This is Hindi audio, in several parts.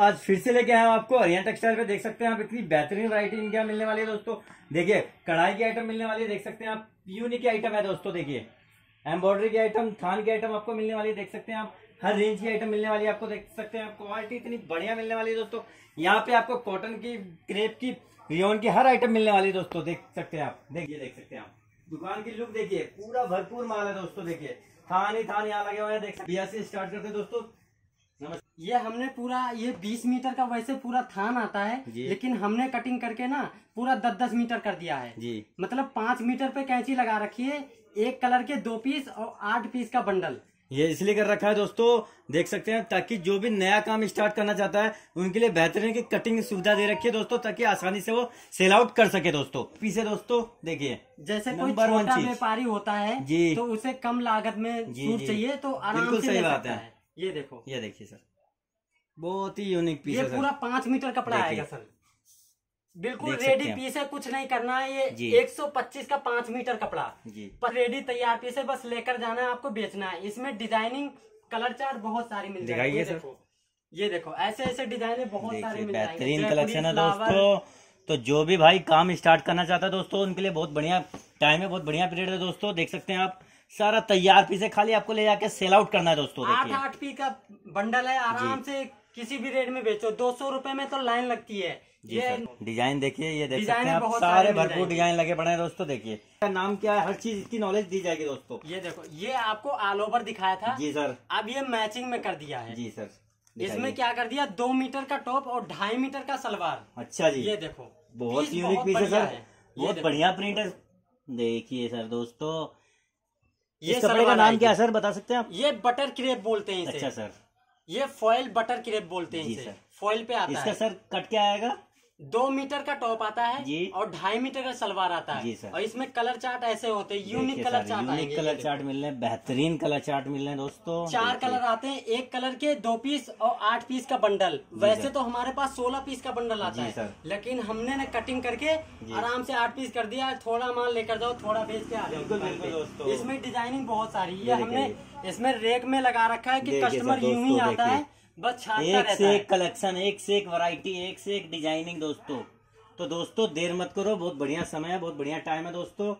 आज फिर से लेके आए हैं आपको। हरियाणा टेक्सटाइल पे देख सकते हैं आप इतनी बेहतरीन वैरायटी इनके मिलने वाली है दोस्तों। देखिए, कढ़ाई की आइटम मिलने वाली है, देख सकते हैं आप। यूनिक आइटम है दोस्तों, देखिए। एम्ब्रॉयडरी की आइटम थान की आइटम आपको मिलने वाली है, देख सकते हैं आप। हर रेंज की आइटम मिलने वाली है आपको, देख सकते हैं क्वालिटी इतनी बढ़िया मिलने वाली है दोस्तों। यहाँ पे आपको कॉटन की क्रेप की रियोन की हर आइटम मिलने वाली है दोस्तों, देख सकते हैं आप। देखिए, देख सकते हैं आप। दुकान की लुक देखिए, पूरा भरपूर माल है दोस्तों, देखिए। थान ही थान यहाँ लगे हुए हैं, देख सकते स्टार्ट करते हैं दोस्तों। ये हमने पूरा ये 20 मीटर का वैसे पूरा थान आता है लेकिन हमने कटिंग करके ना पूरा 10-10 मीटर कर दिया है। जी। मतलब पाँच मीटर पे कैंची लगा रखी है एक कलर के दो पीस और आठ पीस का बंडल। ये इसलिए कर रखा है दोस्तों देख सकते हैं ताकि जो भी नया काम स्टार्ट करना चाहता है उनके लिए बेहतरीन की कटिंग सुविधा दे रखी है दोस्तों ताकि आसानी से वो सेल आउट कर सके दोस्तों। पीछे दोस्तों देखिए जैसे कोई छोटा व्यापारी होता है जी। तो उसे कम लागत में जी, जी। चाहिए तो आराम बिल्कुल से सही बात। है। ये देखो। ये देखिए सर। बहुत ही यूनिक पीस ये पूरा पाँच मीटर कपड़ा आएगा सर बिल्कुल रेडी। पीस है कुछ नहीं करना है ये जी। 125 का पाँच मीटर कपड़ा पर रेडी तैयार पीस है बस लेकर जाना है आपको बेचना है। इसमें डिज़ाइनिंग कलर चार्ट बहुत सारी मिल जाएगी। देखो ये देखो ऐसे ऐसे डिज़ाइन बहुत सारे मिल जाएँगे। बेहतरीन कलेक्शन है दोस्तों। तो जो भी भाई काम स्टार्ट करना चाहता है दोस्तों उनके लिए बहुत बढ़िया टाइम है बहुत बढ़िया पीरियड है दोस्तों। देख सकते हैं आप सारा तैयार पीस है खाली आपको ले जाके सेल आउट करना है दोस्तों आठ आठ पी का बंडल है आराम से किसी भी रेट में बेचो। दो सौ रुपये में तो लाइन लगती है। ये डिज़ाइन देखिए ये देख डिजाइनें सकते हैं आप सारे भरपूर डिज़ाइन लगे पड़े हैं दोस्तों देखिए। नाम क्या है? हर चीज़ की नॉलेज दी जाएगी दोस्तों। ये देखो ये आपको ऑल ओवर दिखाया था। जी सर। अब ये मैचिंग में कर दिया है। जी सर इसमें क्या कर दिया? दो मीटर का टॉप और ढाई मीटर का सलवार। अच्छा जी। ये देखो। बहुत यूनिक पीस है सर। ये बहुत बढ़िया प्रिंट है। देखिए सर दोस्तों। ये कपड़े का नाम क्या है सर बता सकते हैं आप? ये बटर क्रेप बोलते हैं इसे। अच्छा सर। ये फॉइल बटर क्रेप बोलते हैं। फॉइल पे आता इसका है। सर कट के आएगा? दो मीटर का टॉप आता है जी। और ढाई मीटर का सलवार आता है। जी सर। और इसमें कलर चार्ट ऐसे होते हैं unique colour chart unique colour chart मिल रहे हैं बेहतरीन कलर चार्ट मिल रहे हैं दोस्तों। चार कलर आते हैं एक कलर के दो पीस और आठ पीस का बंडल। वैसे तो हमारे पास सोलह पीस का बंडल आता है लेकिन हमने ना कटिंग करके आराम से आठ पीस कर दिया थोड़ा माल लेकर जाओ थोड़ा बेच के आ जाओ। दोस्तों। इसमें डिज़ाइनिंग बहुत सारी है। हमने इसमें रेक में लगा रखा है की कस्टमर यूँ ही आता है। बस एक से एक कलेक्शन एक से एक वैरायटी एक से एक डिज़ाइनिंग दोस्तों। तो दोस्तों देर मत करो बहुत बढ़िया समय है बहुत बढ़िया टाइम है दोस्तों।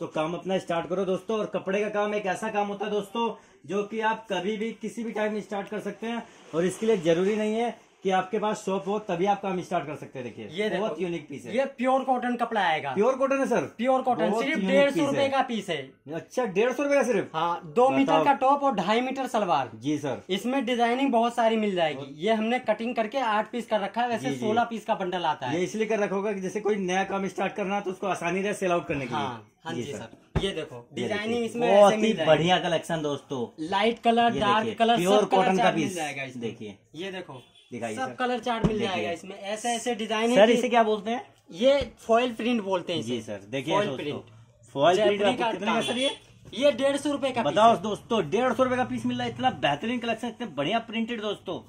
तो काम अपना स्टार्ट करो दोस्तों और कपड़े का काम एक ऐसा काम होता है दोस्तों जो कि आप कभी भी किसी भी टाइम स्टार्ट कर सकते हैं और इसके लिए ज़रूरी नहीं है कि आपके पास शॉप हो तभी आप काम स्टार्ट कर सकते हैं देखिए। ये बहुत यूनिक पीस है। ये प्योर कॉटन कपड़ा आएगा। प्योर कॉटन है सर प्योर कॉटन सिर्फ़ डेढ़ सौ रुपये का पीस है। अच्छा डेढ़ सौ रुपए का सिर्फ़? हाँ दो मीटर का टॉप और ढाई मीटर सलवार। जी सर इसमें डिज़ाइनिंग बहुत सारी मिल जाएगी। ये हमने कटिंग करके आठ पीस कर रखा है वैसे। सोलह पीस का बंडल आता ये है इसलिए कर रखा होगा कि जैसे कोई नया काम स्टार्ट करना तो उसको आसानी रहे सेल आउट करने के लिए। हाँ हाँ जी सर ये देखो डिज़ाइनिंग इसमें बहुत ही बढ़िया कलेक्शन दोस्तों। Light colour dark colour pure cotton का पीस जाएगा इसमें। देखिए। ये देखो दिखाइए सब कलर चार्ट मिल जाएगा इसमें। ऐसे ऐसे डिज़ाइन सर इसे क्या बोलते हैं? ये फॉइल प्रिंट बोलते हैं जी सर देखिए फॉइल प्रिंट फॉइल प्रिंट कितने का सर ये ये डेढ़ सौ रुपये का बताओ दोस्तों डेढ़ सौ रुपए का पीस मिल रहा है इतना बेहतरीन कलेक्शन इतने बढ़िया प्रिंटेड दोस्तों।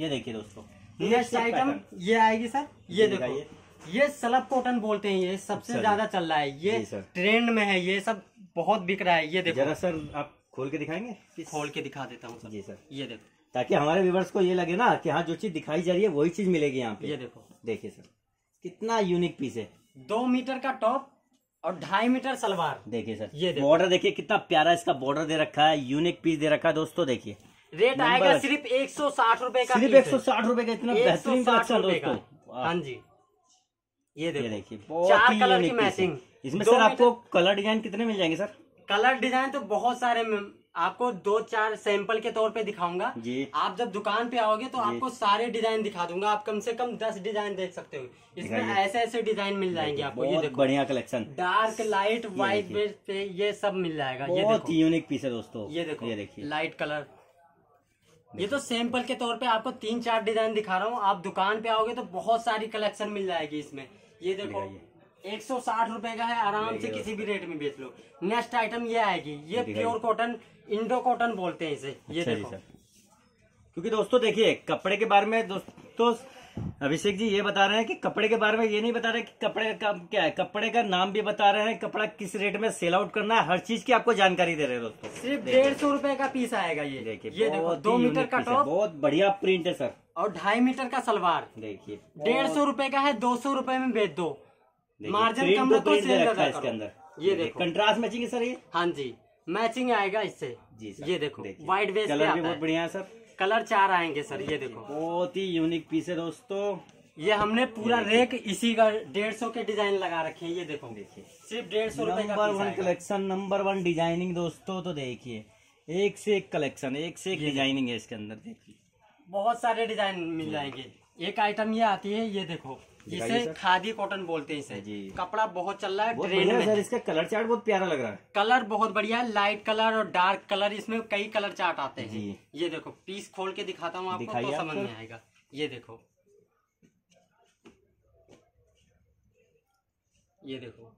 ये देखिए दोस्तों नेक्स्ट आइटम ये आएगी सर ये देखो। ये सलब कॉटन बोलते हैं ये सबसे ज़्यादा चल रहा है। ये ट्रेंड में है ये सब बहुत बिक रहा है ये देखो। जरा सर आप खोल के दिखाएँगे? खोल के दिखा देता हूँ जी सर। ये देखो। ताकि हमारे व्यूवर्स को ये लगे ना कि हाँ जो चीज़ दिखाई जा रही है वही चीज़ मिलेगी यहाँ पे। ये देखो। देखिए सर कितना यूनिक पीस है। दो मीटर का टॉप और ढाई मीटर सलवार। देखिए सर ये बॉर्डर देखिए कितना प्यारा इसका बॉर्डर दे रखा है यूनिक पीस दे रखा है दोस्तों देखिए। रेट आएगा। सिर्फ़ एक सौ साठ रुपये का सिर्फ़ एक सौ साठ रुपए का इतना बेहतरीन कलेक्शन का। दोस्तों। हाँ जी। ये देखिए चार कलर की मैचिंग इसमें सर आपको कलर डिज़ाइन कितने मिल जाएँगे सर? कलर डिज़ाइन तो बहुत सारे आपको दो चार सैंपल के तौर पे दिखाऊँगा। जी। आप जब दुकान पे आओगे तो आपको सारे डिज़ाइन दिखा दूँगा। आप कम से कम दस डिज़ाइन देख सकते हो। इसमें ऐसे ऐसे डिज़ाइन मिल जाएँगे आपको। ये देखो। बढ़िया collection dark light white. Base पे ये सब मिल जाएगा। ये बहुत ही यूनिक पीस है दोस्तों। ये देखो। ये देखिए। लाइट कलर ये तो सैंपल के तौर पे आपको तीन चार डिज़ाइन दिखा रहा हूँ। आप दुकान पे आओगे तो बहुत सारी कलेक्शन मिल जाएगी इसमें। ये देखो। एक सौ साठ रुपए का है। आराम से किसी भी रेट में बेच लो। नेक्स्ट आइटम ये आएगी। ये प्योर कॉटन इंडो कॉटन बोलते हैं इसे ये अच्छा देखो। क्योंकि दोस्तों देखिए कपड़े के बारे में दोस्तों अभिषेक जी ये बता रहे हैं कि कपड़े के बारे में ये नहीं बता रहे कि कपड़े का क्या है कपड़े का नाम भी बता रहे हैं कपड़ा किस रेट में सेल आउट करना है हर चीज़ की आपको जानकारी दे रहे हैं दोस्तों। सिर्फ़ डेढ़ सौ रुपये का पीस आएगा ये। देखिए ये देखो दो मीटर का टॉप बहुत बढ़िया प्रिंट है सर। और ढाई मीटर का सलवार। देखिए डेढ़ सौ रुपये का है दो सौ रुपये में बेच दो। मार्जिन कम तो रखो इसके अंदर। ये देखो। कंट्रास्ट मैचिंग है सर ये? हाँ जी। मैचिंग आएगा इससे। जी सर ये देखो। व्हाइट बेस कलर भी बहुत बढ़िया है सर। कलर चार आएँगे सर ये देखो। बहुत ही यूनिक पीस है दोस्तों। ये हमने पूरा रेक इसी का डेढ़ सौ के डिज़ाइन लगा रखे हैं ये देखो। देखिए। सिर्फ़ डेढ़ सौ number one collection number one designing दोस्तों तो देखिए। एक से एक कलेक्शन एक से एक डिज़ाइनिंग है इसके अंदर देखिए। बहुत सारे डिज़ाइन मिल जाएँगे। एक आइटम ये आती है ये देखो। इसे खादी कॉटन बोलते हैं इसे। जी। कपड़ा बहुत चल रहा है ट्रेंड में। सर इसका कलर चार्ट बहुत प्यारा लग रहा है। कलर बहुत बढ़िया है लाइट कलर और डार्क कलर इसमें कई कलर चार्ट आते हैं। जी। ये देखो पीस खोल के दिखाता हूँ आपको तो समझ में आएगा। ये देखो। ये देखो।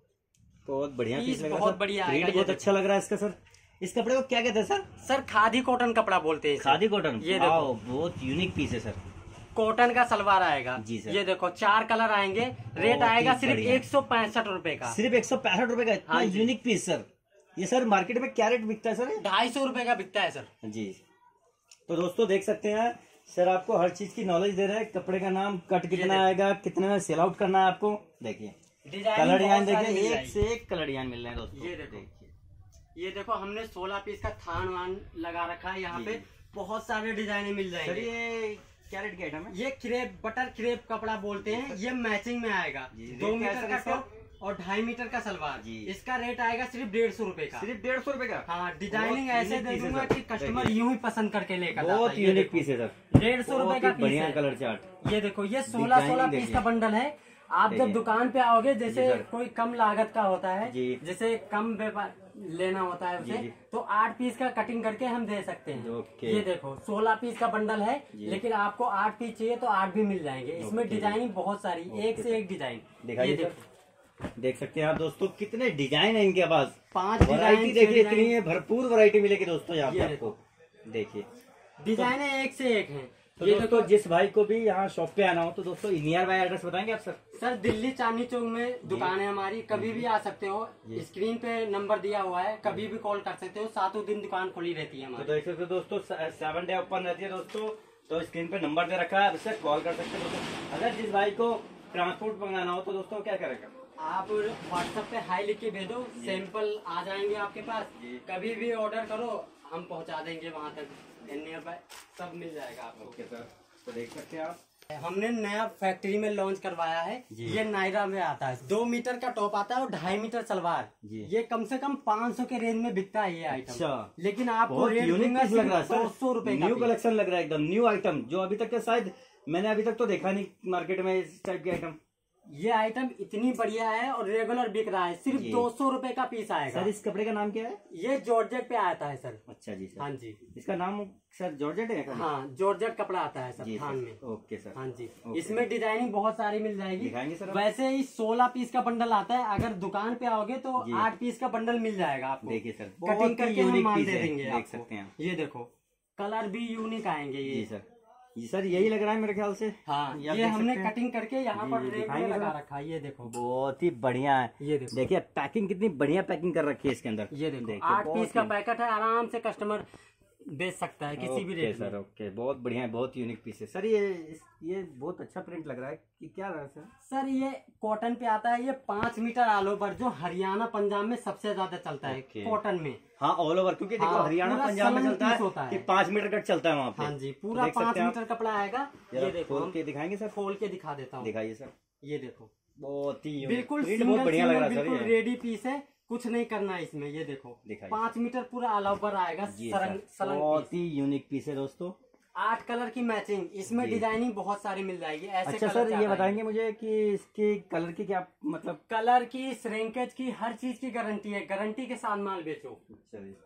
बहुत बढ़िया पीस बहुत बढ़िया आएगा, बहुत अच्छा लग रहा है इसका सर। इस कपड़े को क्या कहते हैं सर? सर खादी कॉटन कपड़ा बोलते हैं खादी कॉटन ये देखो। बहुत यूनिक पीस है सर। कॉटन का सलवार आएगा। जी सर। ये देखो चार कलर आएँगे। रेट आएगा सिर्फ़ एक सौ पैंसठ रूपए का। सिर्फ़ एक सौ पैंसठ रूपए का इतना हाँ यूनिक पीस सर ये सर मार्केट में क्या रेट बिकता है सर ढाई सौ रुपये का बिकता है सर जी। तो दोस्तों देख सकते हैं सर आपको हर चीज़ की नॉलेज दे रहे हैं। कपड़े का नाम कट कितना आएगा कितने में सेल आउट करना है आपको। देखिए कलर डिज़ाइन देखिए एक से एक कलर डिज़ाइन मिल रहे हैं दोस्तों। ये देखो। देखिए ये देखो हमने 16 पीस का थान वान लगा रखा है यहाँ पे। बहुत सारे डिजाइने मिल जाएँगे। सर ये क्या रेट की आइटम है ये क्रेप बटर क्रेप कपड़ा बोलते हैं ये मैचिंग में आएगा। दो मीटर का टॉप और ढाई मीटर का सलवार। जी। इसका रेट आएगा सिर्फ़ डेढ़ सौ रुपये का। सिर्फ़ डेढ़ सौ रुपये का? हाँ डिज़ाइनिंग ऐसे दे दूँगा कि कस्टमर। यूँ ही पसंद करके लेकर बहुत यूनिक पीस है। सर डेढ़ सौ रूपए रुपये का पीस बढ़िया कलर चार्ट ये देखो ये सोलह सोलह पीस का बंडल है। आप जब दुकान पे आओगे जैसे कोई कम लागत का होता है जैसे कम व्यापार लेना होता है उसे तो आठ पीस का कटिंग करके हम दे सकते हैं। ये देखो सोलह पीस का बंडल है लेकिन आपको आठ पीस चाहिए तो आठ भी मिल जाएँगे। इसमें ओके। डिज़ाइनिंग बहुत सारी एक से एक डिज़ाइन ये देखो। देख सकते हैं आप दोस्तों कितने डिज़ाइन है इनके पास। पाँच वैरायटी डिज़ाइन देखिए इतनी है भरपूर वैरायटी मिलेगी दोस्तों यहाँ पे आपको। देखिए। डिज़ाइन एक से एक है। तो ये देखो जिस भाई को भी यहाँ शॉप पे आना हो तो दोस्तों नियर बाय एड्रेस बताएँगे आप सर सर दिल्ली चांदनी चौक में दुकान है हमारी कभी भी आ सकते हो। स्क्रीन पे नंबर दिया हुआ है कभी भी कॉल कर सकते हो। सातों दिन दुकान खुली रहती है तो हमारी। देख सकते हो दोस्तों सेवन डे ओपन रहती है दोस्तों। तो स्क्रीन पे नंबर दे रखा है उससे कॉल कर सकते हो दोस्तों। अगर जिस भाई को ट्रांसपोर्ट मंगाना हो तो दोस्तों क्या करेगा? आप व्हाट्सएप पे हाई लिख के भेजो सैंपल आ जाएँगे आपके पास। कभी भी ऑर्डर करो हम पहुँचा देंगे वहाँ तक। नियर बाय सब मिल जाएगा आपको। ओके सर तो देख सकते हैं आप। हमने नया फैक्ट्री में लॉन्च करवाया है। ये नायरा में आता है। दो मीटर का टॉप आता है और ढाई मीटर सलवार। ये कम से कम पाँच सौ के रेंज में बिकता है ये आइटम अच्छा। लेकिन आपको रेट लग रहा है दो सौ रुपये न्यू कलेक्शन लग रहा है एकदम। न्यू आइटम जो अभी तक के शायद मैंने अभी तक तो देखा नहीं मार्केट में इस टाइप की आइटम ये आइटम इतनी बढ़िया है और रेगुलर बिक रहा है। सिर्फ़ दो सौ रुपये का पीस आएगा। सर इस कपड़े का नाम क्या है? ये जॉर्जेट पे आता है सर। अच्छा जी सर। हाँ जी। इसका नाम सर जॉर्जेट है हाँ जॉर्जेट कपड़ा आता है सर थान में। Okay sir. हाँ जी। इसमें डिज़ाइनिंग बहुत सारी मिल जाएगी। सर वैसे ही सोलह पीस का बंडल आता है। अगर दुकान पे आओगे तो आठ पीस का बंडल मिल जाएगा आपको। देखिए सर कटिंग करके हम माल दे देंगे देख सकते हैं ये देखो कलर भी यूनिक आएँगे ये। सर। जी सर यही लग रहा है मेरे ख्याल से। हाँ ये ये हमने कटिंग करके यहाँ पर रेक में लगा रखा है ये देखो। बहुत ही बढ़िया है। ये देखो। देखिए पैकिंग कितनी बढ़िया पैकिंग कर रखी है इसके अंदर। ये देखो आठ पीस का पैकेट है आराम से कस्टमर बेच सकता है किसी भी रेट सर ओके। बहुत बढ़िया है बहुत यूनिक पीस है। सर ये ये बहुत अच्छा प्रिंट लग रहा है कि क्या रहा है सर? सर ये कॉटन पे आता है ये पाँच मीटर ऑल ओवर जो हरियाणा पंजाब में सबसे ज़्यादा चलता है कॉटन में। हाँ ऑल ओवर क्योंकि देखो हाँ, हरियाणा पंजाब में चलता है होता है। पाँच मीटर कट चलता है वहाँ पे। हाँ जी पूरा देख पाँच? मीटर कपड़ा आएगा। ये देखो खोल के दिखाएँगे सर? खोल के दिखा देता हूँ। दिखाइए सर। ये देखो। बहुत ही बिल्कुल बढ़िया लग रहा है रेडी पीस है। कुछ नहीं करना है इसमें ये देखो। पाँच मीटर पूरा ऑल ओवर आएगा बहुत ही यूनिक पीस है दोस्तों। आठ कलर की मैचिंग इसमें डिज़ाइनिंग बहुत सारी मिल जाएगी ऐसे अच्छा सर ये बताएँगे मुझे कि इसके कलर की क्या मतलब कलर की श्रिंकेज की हर चीज़ की गारंटी है। गारंटी के साथ माल बेचो।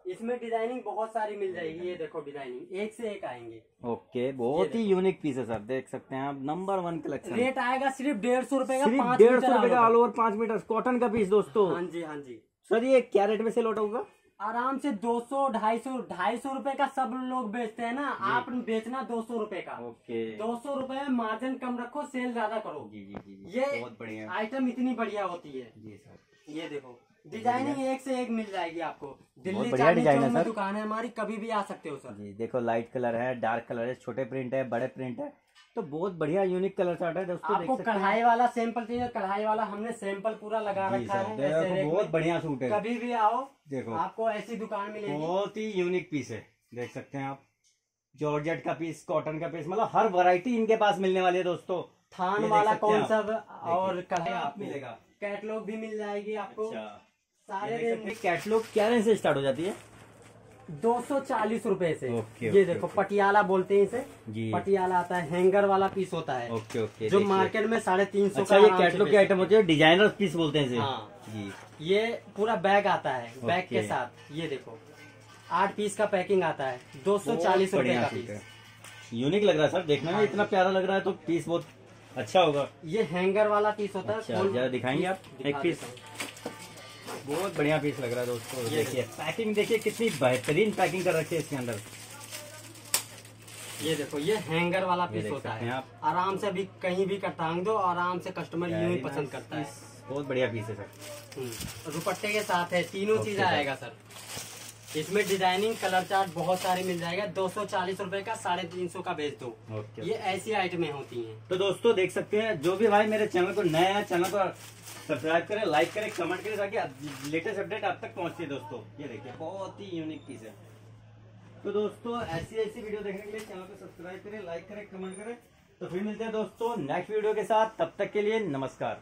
इसमें डिज़ाइनिंग बहुत सारी मिल जाएगी ये देखो डिज़ाइनिंग एक से एक आएँगे। ओके बहुत ही यूनिक पीस है सर देख सकते हैं आप। नंबर वन कलेक्शन रेट आएगा सिर्फ़ डेढ़ सौ रुपये का डेढ़ सौ रुपए का ऑल ओवर पाँच मीटर कॉटन का पीस दोस्तों। हाँ जी हाँ जी। सर ये क्या रेट में सेल लौटा होगा? आराम से 200 250 250 रुपए का सब लोग बेचते हैं ना। आप बेचना 200 रुपए का। ओके। 200 रुपए में मार्जिन कम रखो सेल ज़्यादा करो। जी जी जी ये बहुत बढ़िया। आइटम इतनी बढ़िया होती है। जी सर। ये देखो डिज़ाइनिंग एक से एक मिल जाएगी आपको। दिल्ली चांदनी में। दुकान है हमारी कभी भी आ सकते हो सर। जी देखो लाइट कलर है डार्क कलर है छोटे प्रिंट है बड़े प्रिंट है। तो बहुत बढ़िया यूनिक कलर चार्ट है दोस्तों आपको कढ़ाई वाला सैंपल चाहिए कढ़ाई वाला हमने सैंपल पूरा लगा रखा है देखो, बहुत बढ़िया सूट है। कभी भी आओ देखो। आपको ऐसी दुकान मिलेगी। बहुत ही यूनिक पीस है देख सकते हैं आप। जॉर्जेट का पीस कॉटन का पीस मतलब हर वैरायटी इनके पास मिलने वाली है दोस्तों। थान वाला कौन सा और कढ़ाई आप मिलेगा। कैटलॉग भी मिल जाएगी आपको। अच्छा। सारे कैटलॉग क्या रेंज से स्टार्ट हो जाती है? दो सौ चालीस रूपए से। ओके, ये ओके, देखो ओके। पटियाला बोलते हैं इसे। जी। पटियाला आता है हैंगर वाला पीस होता है। ओके ओके जो देखिए। मार्केट में साढ़े तीन सौ अच्छा ये कैटलॉग के आइटम होते हैं डिज़ाइनर पीस बोलते हैं इसे। हाँ। जी। ये पूरा बैग आता है बैग ओके। के साथ। ये देखो आठ पीस का पैकिंग आता है दो सौ चालीस रूपए बढ़िया का पीस है। यूनिक लग रहा है सर देखने में इतना प्यारा लग रहा है तो पीस बहुत अच्छा होगा। ये हैंगर वाला पीस होता है अच्छा खोल- जरा दिखाएँगे? आप दिखा एक पीस देता हूँ। बहुत बढ़िया पीस लग रहा है दोस्तों। देखिए पैकिंग देखिए कितनी बेहतरीन पैकिंग कर रखी है इसके अंदर। ये देखो ये हैंगर वाला पीस होता है आप। आराम से अभी कहीं भी कर टांग दो आराम से कस्टमर यू ही पसंद करता है। बहुत बढ़िया पीस है सर हम्म, दुपट्टे के साथ है तीनों चीज़ आएगा सर इसमें डिज़ाइनिंग कलर चार्ट बहुत सारे मिल जाएगा। दो सौ चालीस रूपए का साढ़े तीन सौ का बेच दो। ओके ये ऐसी आइटमें होती हैं। तो दोस्तों देख सकते हैं जो भी भाई मेरे चैनल को नया है चैनल को सब्सक्राइब करें लाइक करें कमेंट करें ताकि लेटेस्ट अपडेट आप तक पहुँचे दोस्तों। ये देखिए बहुत ही यूनिक पीस है। तो दोस्तों ऐसी ऐसी वीडियो देखने के लिए चैनल को सब्सक्राइब करें लाइक करें कमेंट करें। तो फिर मिलते हैं दोस्तों नेक्स्ट वीडियो के साथ। तब तक के लिए नमस्कार।